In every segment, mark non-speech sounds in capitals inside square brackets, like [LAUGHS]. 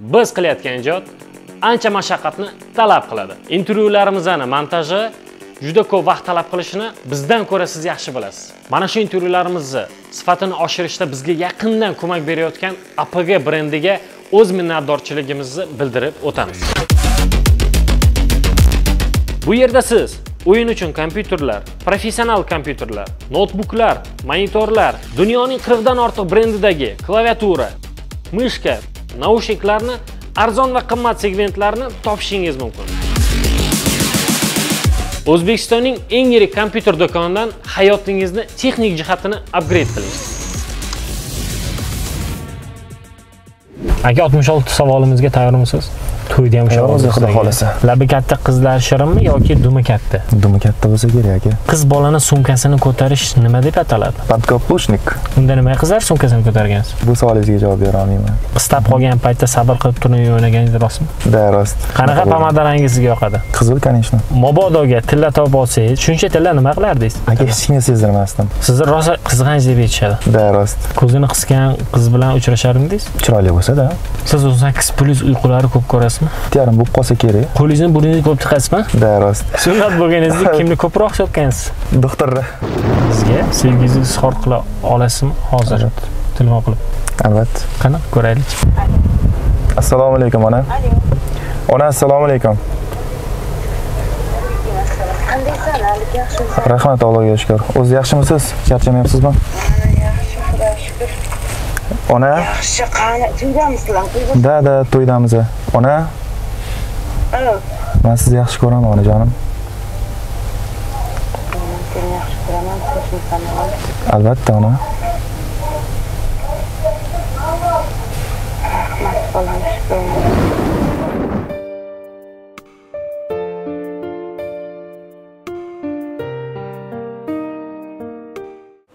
biz qilayotgan ijod ancha mashaqqatni talab qiladi. Intervyularimizni montaji juda ko'p vaqt talab qilishini bizdan ko'ra siz yaxshi bilasiz. Mana shu intervyularimizni sifatini oshirishda bizga yaqindan ko'mak berayotgan apg brendiga o'z minnatdorchiligimizni bildirib o'tamiz. Bu yerda siz o'yin uchun kompyuterlar professional kompyuterlar noutbuklar monitorlar dunyoning 40 dan ortiq brendidagi klaviatura mishka naushniklarni arzon va qimmat segmentlarini topishingiz mumkin. O'zbekistonning eng yirik kompyuter do'konidan hayotingizni texnik jihatini upgrade qiling. Aka 66 savolimizga tayyormisiz? To'yda ham Tayyormiz, xudo xohlasa. labi katta qizlar shirinmi yoki dumi katta Dumi katta bo'lsa kerak aka. qiz bolani sumkasini ko'tarish nima deb ataladi Podkoplushnik. unda nima qizlar sumkasini ko'targansiz Bu savolingizga javob bera olmayman. qistab qolgan paytda sabr qilib turib o'ynaganingiz rostmi Da rost. qanaqa pomada rangi sizga yoqadi Qizil, конечно. mobodoga tilla topib olsangiz shuncha tilla nima qilardingiz Aka hech kimga sezdirmasdim. sizni rosa qizg'anch deb aytishadi Da rost. ko'zini qisgan qiz bilan uchrasharmidingiz Chiroyli bo'lsa-da. siz 18 plyus uyqulari ko'p ko'rasizmi Yarim bo'lib qolsa kerak. qo'lingizni burningizni ko'p tiqasizmi Da rost. [LAUGHS] sunnat bo'lganingizda kimni ko'proq so'kkansiz Doktorda. bizga sevgingizni izhor qila olasizmi hozir telefon qilib Albatta. qani ko'raylik Assalomu alaykum ona. Ona assalomu alaykum. qandaysan Rahmat Allohga shukr. O'zi yaxshimisiz? Charchamayapsizmi? Ona, yaxshi qani to'ydamisizlar to'yda da da to'ydamiz. Ona, men sizni yaxshi ko'raman onajonim. seni yaxshi ko'raman tinchliksan Albatta ona. rahmat bolam shukur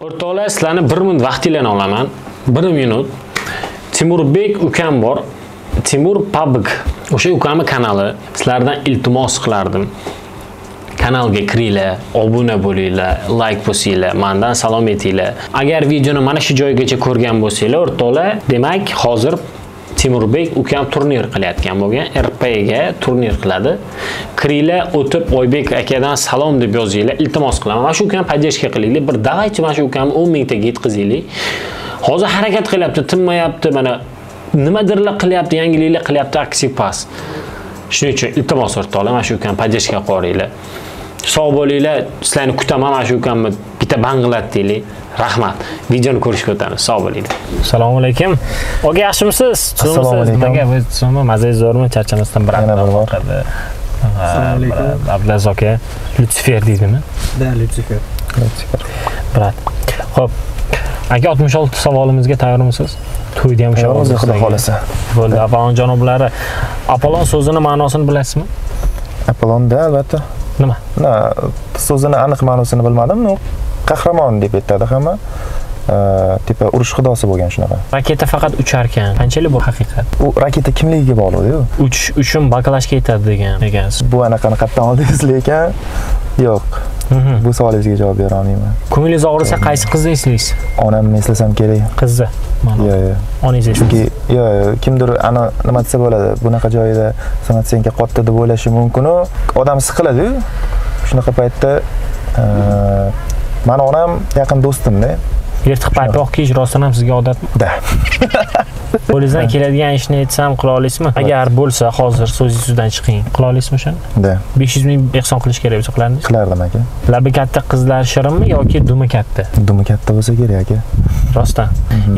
o'rtoqlar sizlarni bir minut vaqtinglarni olaman bir minut. Timurbek ukam bor. Timur pabg o'sha ukamni kanali. Sizlardan iltimos qilardim. Kanalga kiringlar obuna bo'linglar layk bosinglar mandan salom etinglar agar videoni mana shu joygacha ko'rgan bo'lsanglar o'rtoqlar demak hozir timurbek ukam turnir qilayotgan bo'lgan. Rpga turnir qiladi. Kiringlar o'tib oybek akadan salom deb yozinglar. Iltimos qilaman. Mana shu ukani поддержка qilinglar. Bir давайте mana shu ukamni 10 mingtaga yetkazaylik hozir harakat qilyapti tinmayapti mana nimadirlar qilyapti yangiliklar qilyapti aksi pas. Shuning uchun iltimos o'rtoqlar mana shu ukani поддержка qilib yuboringlar sog' bo'linglar sizlarni kutaman mana shu ukamni bitta band qiladi deylik. Rahmat. Videoni ko'rishga o'tamiz. Sog' bo'linglar. Assalomu alaykum. Oka yaxshimisiz? Assalomu alaykum. mazangiz zo'rmi? Charchamasdan bir Yana bir bor. assalomu alaykum. abdulaziz aka lutsifer deydimi Да, Люцифер. brat. Ho'p aka 66 savolimizga tayyormisiz to'yda ham o'sha xudo xohlasa. bo'ldi apollon janoblari apollon so'zini ma'nosini bilasizmi Apollonda albatta. nima so'zini aniq ma'nosini bilmadim, no qahramon deb aytadi hamma. Ee, tipa urush xudosi bo'lgan shunaqa. raketa faqat ucharkan qanchalik bu haqiqat U raketa kimligiga bog'liq-ku. uchish uchun baklashga yetadi degan ekansiz Bu anaqani qayerdan oldingiz lekin yo'q. Bu savolingizga javob bera olmayman. ko'nglingiz og'risa qaysi qizni eslaysiz Onamni eslasam kerak. qizni Yo'q, yo'q. onangizni Chunki yo'q, yo'q, kimdir ana nima desa bo'ladi, bunaqa joyda san'at senga qotdi deb o'ylashi mumkin-u. Odam siqiladi-yu. Shunaqa paytda mani onam yaqin do'stimda. yirtiq paypoq kiyish rostdan ham sizga odatmi Da. [LAUGHS] qo'lingizdan keladigan ishni aytsam qila olasizmi agar bo'lsa hozir so'zingiz so'zdan chiqing qila olasizmi o'shani Da. 500 ming ehson qilish kerak bo'lsa qilardingiz Qilardim aka. labi katta qizlar shirinmi yoki dumi katta Dumi katta bo'lsa kerak aka. rostdan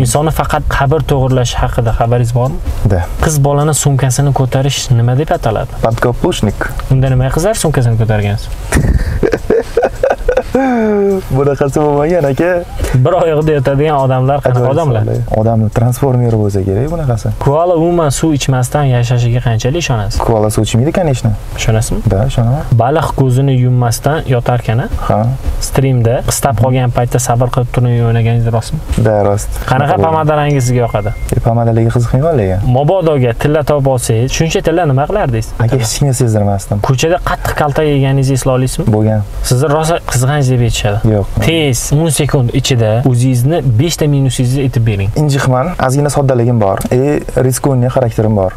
insonni faqat qabr to'g'irlash haqida xabaringiz bormi Da. qiz bolani sumkasini ko'tarish nima deb ataladi Podkoplushnik. unda nima qizlar sumkasini ko'targansiz [LAUGHS] [SIGHS] Bunaqasi bo'lmagan aka. bir oyog'ida yotadigan odamlar qanaqa odamlar Odamni transformeri bo'lsa kerak bunaqasi. koala umuman suv ichmasdan yashashiga qanchalik ishonasiz Koala suv ichmaydi, конечно. ishonasizmi Da, ishonaman. baliq ko'zini yummasdan yotarkan Ha, streamda qistab qolgan paytda sabr qilib turib o'ynaganingiz rostmi da rost. qanaqa pomada rangi sizga yoqadi E, Pomadaligi qiziqmayman lekin. mobodoga tilla topib olsangiz shuncha tilla nima qilardingiz Aka hech kimga sezdirmasdim. ko'chada qattiq kaltak yeganingizni eslay olasizmi Bo'lgan. sizni rosa qizg'anch deb aytishadi Yo'q. tez 10 sekund ichida o'zingizni 5 ta minusingizni aytib bering Injiqman, ozgina soddaligim bor. E, riskunniy xarakterim bor.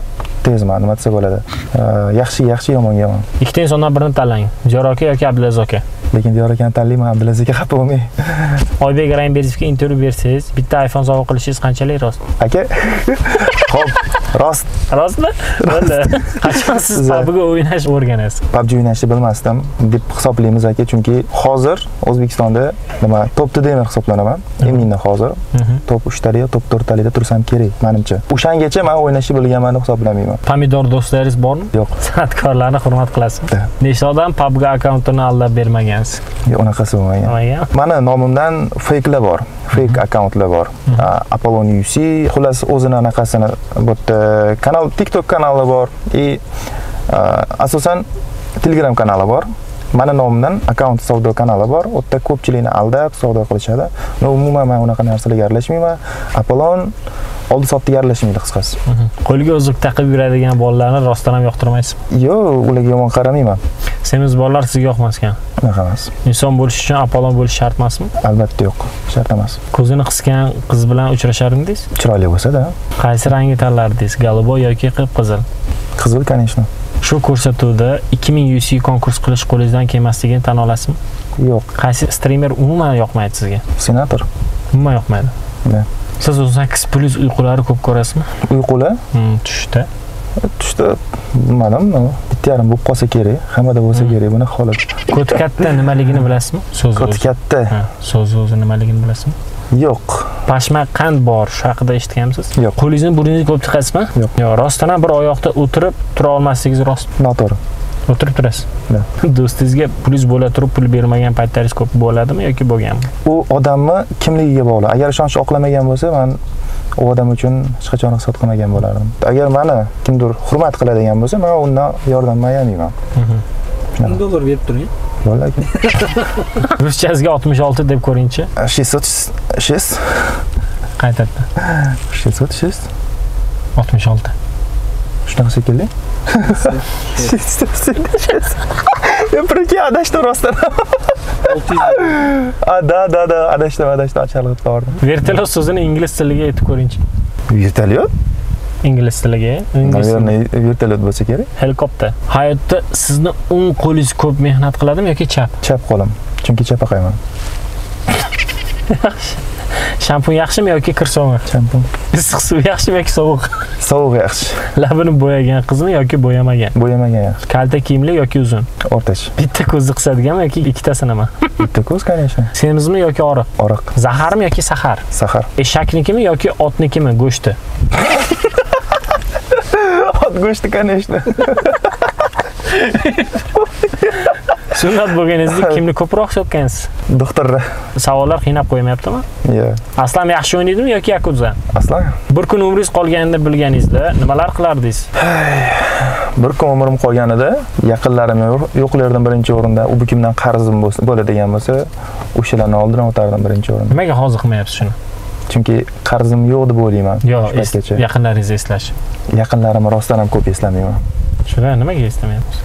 tezman nima desa bo'ladi E, yaxshi yaxshi yomonga yomon ikkita insondan birini tanlang diyor aka yoki abdulaziz aka lekin diyor akani tanlayman abdulaziz aka xafa bo'lmang. [LAUGHS] Oybek raymberdiyevga intervyu bersangiz bitta iphone sovg'a qilishingiz qanchalik rost? Aka [LAUGHS] ho'p rost. Rostmi? Bo'ldi. Qachon siz pubga o'ynash o'rganasiz? PUBG o'ynashni bilmasdim deb hisoblaymiz aka chunki hozir O'zbekistonda nima top demak hisoblanaman. Именно hozir. Top 3 talikda top 4 talikda tursam kerak menimcha o'shangacha men o'ynashni bilganman deb hisoblamayman. Pomidor do'stlaringiz bormi? Yo'q. San'atkorlarni hurmat qilasizmi nechta odam pubga akkauntini aldab bermagansiz yo'q unaqasi bo'lmagan. Mani nomimdan fake'lar bor fake akkauntlar bor. A, apollon uc xullas o'zini anaqasini bu yerda kanal tiktok kanali bor и asosan telegram kanali bor mani nomimdan akkaunt savdo kanali bor. U yerda ko'pchilikni aldab savdo qilishadi. Umuman man unaqa narsalarga aralashmayman. Apollon oldi sotdiga aralashmaydi qisqasi. Qo'lga uzuk taqib yuradigan bolalarni rostdan ham yoqtirmaysizmi yo'q ularga yomon qaramayman. Semiz bolalar sizga yoqmas ekan. Unaqa emas. Inson bo'lish uchun apollon bo'lish shart emasmi? Albatta yo'q shart emas. Ko'zini qisgan qiz bilan uchrashardingiz chiroyli bo'lsa-da. Qaysi rangni tanlardingiz голубой yoki qip qizil qizil конечно shu ko'rsatuvda 2000 UC konkurs qilish qo'lingizdan kelmasligini tan olasizmi? Yo'q. Qaysi streamer umuman yoqmaydi sizga? Senator. Umuman yoqmaydi. Da. siz 18 plyus uyqulari ko'p ko'rasizmi? Uyqular Hmm, tushda. Tushda bilmadim bitta yarim bo'lib qolsa kerak hammada bo'lsa Hmm. kerak bunaqa holat ko'ti katta nimaligini bilasizmi? So'zi koti o'zi. Katta Ha, so'zi o'zi nimaligini bilasizmi yo'q. Pashmaq qand bor? Shu haqida eshitganmisiz? Yo'q. qo'lingizni burningizga ko'p tiqasizmi Yo'q. yo'q rostdan ham bir oyoqda o'tirib tura olmasligingiz rost. Noto'g'ri. O'tirib turasiz. [LAUGHS] Do'stingizga plyus bo'la turib pul bermagan paytlaringiz ko'p bo'ladimi yoki bo'lganmi? U odamni kimligiga bog'liq. Agar ishonch oqlamagan bo'lsa man u odam uchun hech qachon ruxsat qilmagan bo'lardim. Agar mani kimdir hurmat qiladigan bo'lsa man undan yordamni ayamayman Mhm. dollar berib turing bo'ldi aka ruschasiga 66 deb ko'ringchi. 606 qaytadan 606 66 shunaqa shekilli? Bir [LAUGHS] adashdim rostdan. Olti да, [LAUGHS] да, да, adashdim, adashdim, chalg'ib qoldim. vertolyot so'zini ingliz tiliga aytib ko'ringchi. Vertolyot? Ingliz tiliga. Naverное, vertolyot bo'lsa kerak. helikopter hayotda sizni o'ng qo'lingiz ko'p mehnat qiladimi yoki chap Chap qo'lim. Chunki chapaqayman. shampun yaxshimi yoki kir sovug'i Shampun. issiq suv yaxshimi yoki sovuq Sovuq yaxshi. labini bo'yagan qizmi yoki bo'yamagan Bo'yamagan yaxshi. kalta kiyimli yoki uzun O'rtacha. bitta ko'zni qisadiganmi yoki ikkitasinimi Bitta ko'z, конечно. semizmi yoki oriq Oriq, zaharmi yoki sahar sahar. eshaknikimi yoki otnikimi go'shti [LAUGHS] Ot go'shti, конечно. sunnat bo'lganingizda kimni ko'proq so'kkansiz Doktor. savollar qiynab qo'ymayaptimi Yo, aslam yaxshi o'ynaydimi yoki yakuza aslan. bir kun umringiz qolganini bilganingizda nimalar qilardingiz Bir kun umrim qolganida yaqinlarim yo'q- yo'qlardan birinchi o'rinda, u kimdan qarzim bo'ladigan bo'lsa, o'shalarni oldidan o'tardim birinchi o'rinda. nimaga hozir qilmayapsiz shuni Chunki qarzim yo'q deb o'ylayman. yo'q yaqinlaringizni eslash Yaqinlarimni rostdan ham ko'p eslamayman. shuni nimaga eslamayapsiz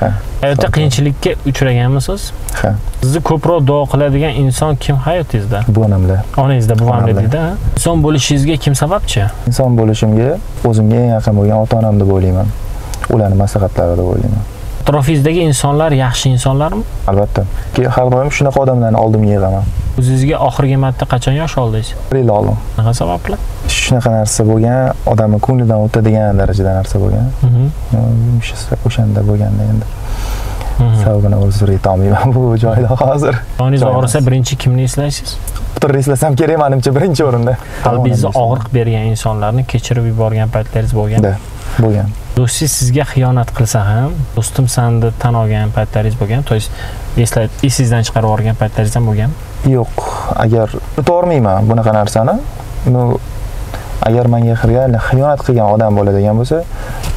Ha, hayotda qiyinchilikka uchraganmisiz ha. sizni ko'proq duo qiladigan inson kim hayotingizda Bu onamlar. onangizda ha? inson bo'lishingizga kim sababchi Inson bo'lishimga o'zimga eng yaqin bo'lgan ota-onam deb o'ylayman. Ularning maslahatlari deb o'ylayman. Atrofingizdagi insonlar yaxshi insonlarmi Albatta. Ki har doim shunaqa odamlarni oldimga yig'aman. o'zingizga oxirgi marta qachon yosh oldingiz Bir yil oldin. nima sababli Shunaqa narsa bo'lgan, odamni ko'nglidan o'tadigan darajada narsa bo'lgan. O'sha- O'shanda bo'lganda endi sababini o'zim aytolmayman [LAUGHS] bu joyda hozir. joningiz og'risa birinchi kimni eslaysiz Bitta eslasam kerak menimcha birinchi o'rinda. qalbingizga Onamni og'riq bergan insonlarni kechirib yuborgan paytlaringiz bo'lgan bo'lgan. Do'stingiz sizga xiyonat qilsa ham do'stimsan deb tan olgan paytlaringiz bo'lgan to есть esla esingizdan chiqarib yuborgan paytlaringiz ham bo'lgan Yo'q, agar unutormayman bunaqa narsani. Ну, agar menga xiyonat qilgan odam bo'ladigan bo'lsa,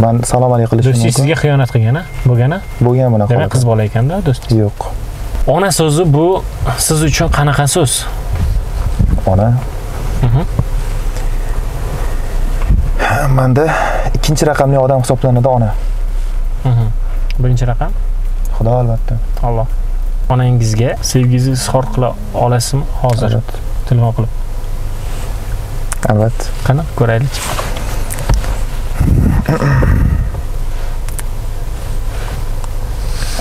men salom alaykum qilishim do'stingiz mumkin. sizga xiyonat qilgan a bo'lgan a Bo'lgan bunaqa. demak qiz bola ekanda do'stingiz Yo'q. ona so'zi bu siz uchun qanaqa so'z Ona. Mhm. ikkinchi raqamli odam hisoblanadi ona. Mhm. Birinchi raqam? Xudo albatta. Alloh. Onangizga sevgingizni izhor qila olasizmi hozir? Telefon qilib. Albatta qani ko'raylik?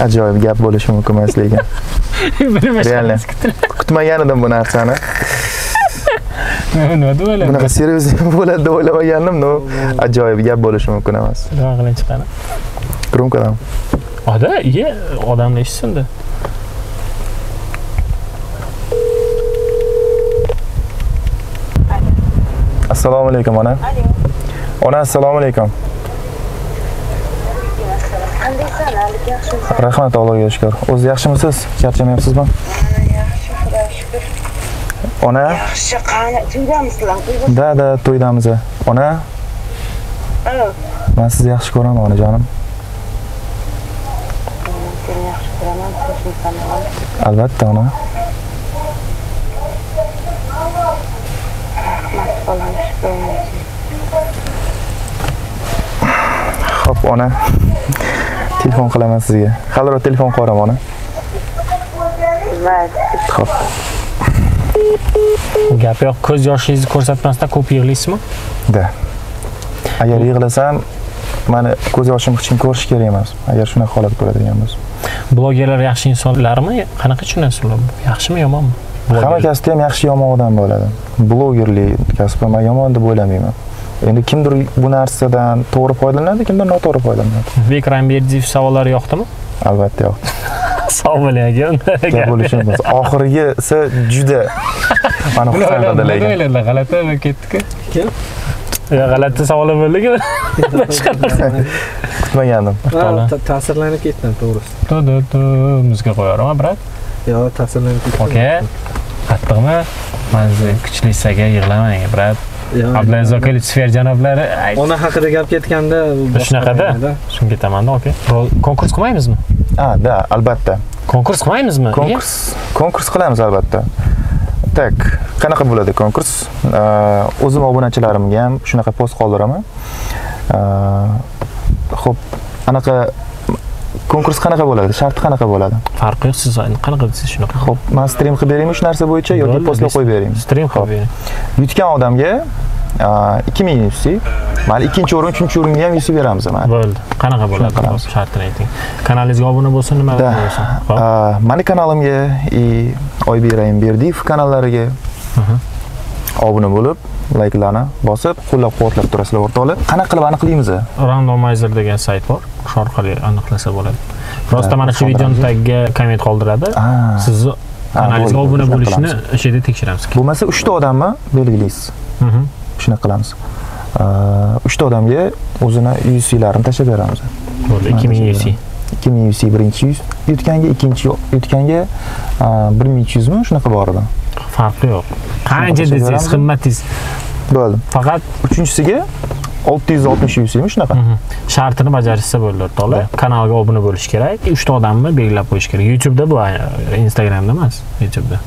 Ajoyib gap bo'lishi mumkin emas lekin bilmagan kutmagan edim bu narsani. [LAUGHS] nima deb o'ylayapsiz? Bunaqa серьезный [LAUGHS] bo'ladi deb o'ylamagandim но ajoyib gap bo'lishi mumkin emas. Nima qiling chiqadi? Gromkadan oda iye odamlar eshitsinda assalomu alaykum ona. Ona assalomu alaykum. Rahmat allohga shukur o'zi yaxshimisiz? Charchamayapsizmi ana yaxshi xudo shukur ona? Yaxshi qani to'ydamisizlar da da to'ydamiz ona? Man sizni yaxshi ko'raman onajonim seni yaxshi ko'raman tinchmisan albatta ona. Rahmat bolam ho'p ona. Telefon qilaman sizga. Haliroq telefon qilaman ona. Ho'p gap yo'q. Ko'z yoshingizni ko'rsatmasdan ko'p yig'laysizmi? Da. Agar yig'lasam mani ko'z yoshim hech kim ko'rishi kerak emas. Agar shunaqa holat bo'ladigan bo'lsa blogerlar yaxshi insonlarmi? Qanaqa tushunasiz ular? Yaxshimi yomonmi? Hamma kasbda ham yaxshi yomon odam bo'ladi. Blogerlik kasbi man yomon deb o'ylamayman. Endi kimdir bu narsadan to'g'ri foydalanadi kimdir noto'g'ri foydalanadi. Bek ramberdiyev savollari yoqdimi? Albatta yo'q [LAUGHS] aka [LAUGHS] gap bo'lishi mumkin oxirgisi juda lekin o'ylaydilar g'alati ketdiku. G'alati savollar bo'ldiki. [LAUGHS] Kutmagandim. To'la. Ha, ta'sirlanib ketdim to'g'risi. Muzika qo'yaman brat? Yo ta'sirlanib ketdim. Oka qattiqmi? Man siz kuchlisiz aka yig'lamang brat. Abdulaziz aka lutsfer janoblari ona haqida gap ketganda boshqa Shunaqada? tushunib ketamanda Ro- konkurs qilmaymizmi ha da albatta. Konkurs qilmaymizmi konkurs konkurs qilamiz albatta. Так qanaqa bo'ladi konkurs? Э, o'zim obunachilarimga ham shunaqa post qoldiraman. Ho'p anaqa konkurs qanaqa bo'ladi? Sharti qanaqa bo'ladi? Farqi yo'q siz qanaqa desiz shunaqa. Ho'p man stream qilib beraymi shu narsa bo'yicha yoki postga qo'yib beraymi? stream qilib bering. Yutgan odamga ikki ming UC mayli ikkinchi o'rin uchinchi o'ringa ham UC beramiz man bo'ldi. Qanaqa bo'ladi? Shartini ayting. Kanalingizga obuna bo'lsin nima bo'lsin? Mani kanalimga и oybek raimberdiyev kanallariga obuna bo'lib layklarni bosib qo'llab quvvatlab turasizlar o'rtoqlar. Qanaqa qilib aniqlaymiz? Randomizer degan sayt bor shu orqali aniqlasa bo'ladi. Rosta Da, mana shu videoni tagiga komment qoldiradi. Sizni kanalingizga obuna qilamiz. o'sha yerda tekshiramiz. Bo'lmasa uchta odamni belgilaysiz. Shunaqa qilamiz. Uchta odamga o'zini UC'larini tashlab beramiz bo'ldi. Ikki ming UC ikki ming UC birinchi yuz. Yutganga ikkinchi yutganga bir ming uch yuzmi shunaqa bor edi farqi yo'q. Qancha desangiz qimmatingiz bo'ldi. Faqat uchinchisiga olti yuz oltmish UCmi shunaqa. Mhm. shartini bajarishsa bo'ldi o'rtoqlar kanalga obuna bo'lish kerak. Uchta odamni belgilab qo'yish kerak. Youtubeda bu instagramda emas. Youtubeda.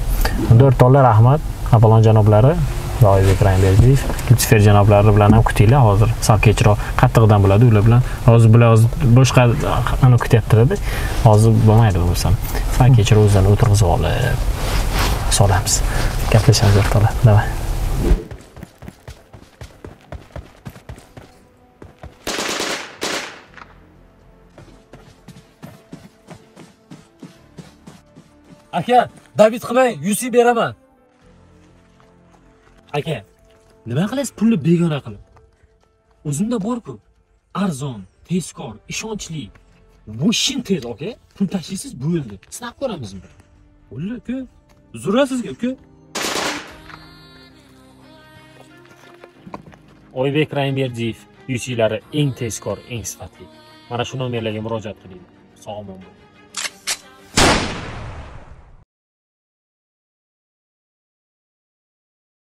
Unda o'rtoqlar rahmat apollon janoblari va oybek raimberdiyev lutsfer janoblari bilan ham kutinglar hozir. Sal kechroq qattiqdan bo'ladi ular bilan. Hozir bular hozir boshqa ani kutyaptilarda hozir bo'lmaydi bo'lsa. Sal kechroq o'zlarini o'tirg'izib olib solamiz. Gaplashamiz o'rtoqlar Davay. aka david qilmang uc beraman. Aka nima qilasiz pulni begona qilib? O'zimda borku arzon tezkor ishonchli. Восhin tez aka pul tashlaysiz bo'ldi sinab ko'ramizmi? Bo'ldi uka zura sizga uka oybek raimberdiyev UC'lari eng tezkor eng sifatli. Mana shu nomerlarga murojaat qiling. Sog' omon bo'ling